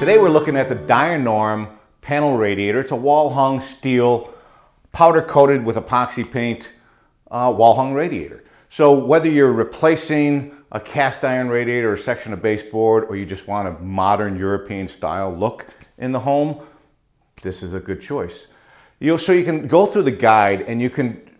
Today we're looking at the Dynorm panel radiator. It's a wall hung steel, powder coated with epoxy paint uh, wall hung radiator. So whether you're replacing a cast iron radiator or a section of baseboard or you just want a modern European style look in the home, this is a good choice. You know, so you can go through the guide and you can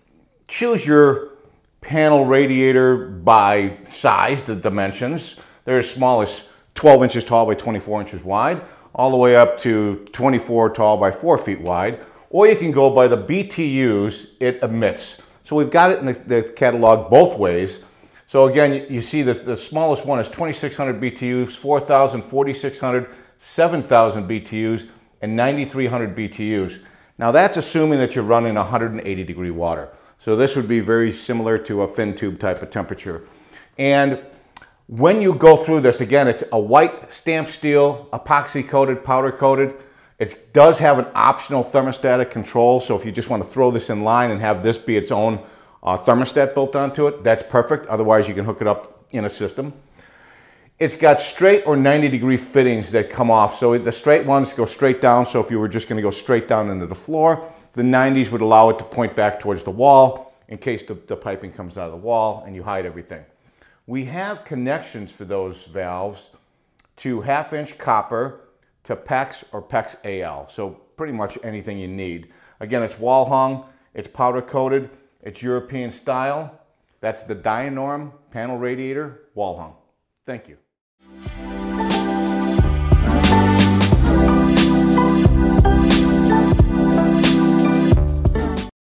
choose your panel radiator by size, the dimensions. They're as small as 12 inches tall by 24 inches wide, all the way up to 24 tall by 4 feet wide. Or you can go by the BTUs it emits. So we've got it in the, the catalog both ways. So again, you, you see the, the smallest one is 2600 BTUs, 4000, 4600, 7000 BTUs, and 9300 BTUs. Now that's assuming that you're running 180 degree water. So this would be very similar to a fin tube type of temperature. And when you go through this, again, it's a white stamped steel, epoxy coated, powder coated. It does have an optional thermostatic control. So if you just want to throw this in line and have this be its own uh, thermostat built onto it, that's perfect. Otherwise you can hook it up in a system. It's got straight or 90 degree fittings that come off. So the straight ones go straight down. So if you were just gonna go straight down into the floor, the 90s would allow it to point back towards the wall in case the, the piping comes out of the wall and you hide everything. We have connections for those valves to half inch copper to PEX or PEX AL. So pretty much anything you need. Again, it's wall hung, it's powder coated, it's European style. That's the Dynorm panel radiator wall hung. Thank you.